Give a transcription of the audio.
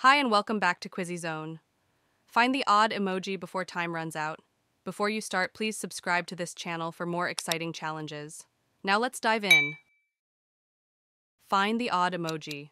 Hi and welcome back to Quizzy Zone. Find the odd emoji before time runs out. Before you start, please subscribe to this channel for more exciting challenges. Now let's dive in. Find the odd emoji.